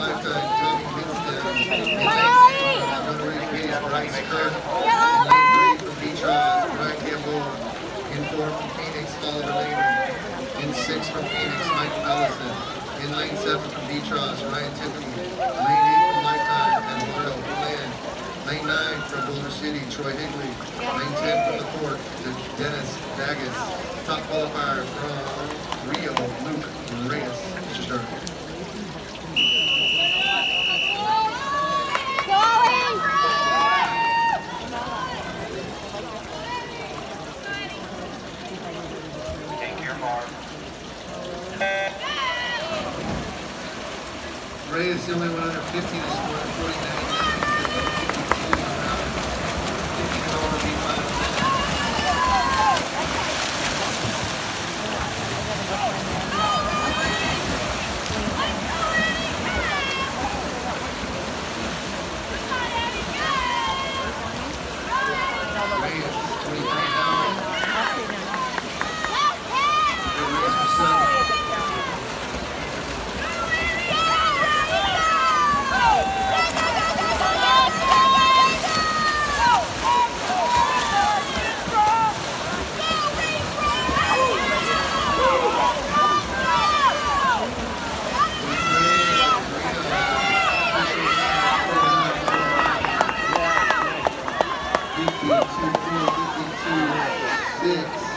Lifetime, Tommy Winston. In four from Phoenix, Oliver Lehman. In six from Phoenix, Mike Ellison. In lane seven from Beatrice, Ryan Tiffany. Lane eight from Lifetime, Eduardo Bland. Lane nine from Boulder City, Troy Higley. Lane ten from the Fort, Dennis Dagas. Top qualifier from Rio, Luke Reyes. Stern. Take Ray is the only one under 50 this 49. で